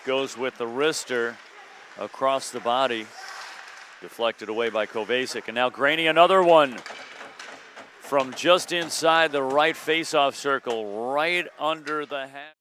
goes with the wrister across the body. Deflected away by Kovacic. And now Graney another one from just inside the right faceoff circle, right under the hat.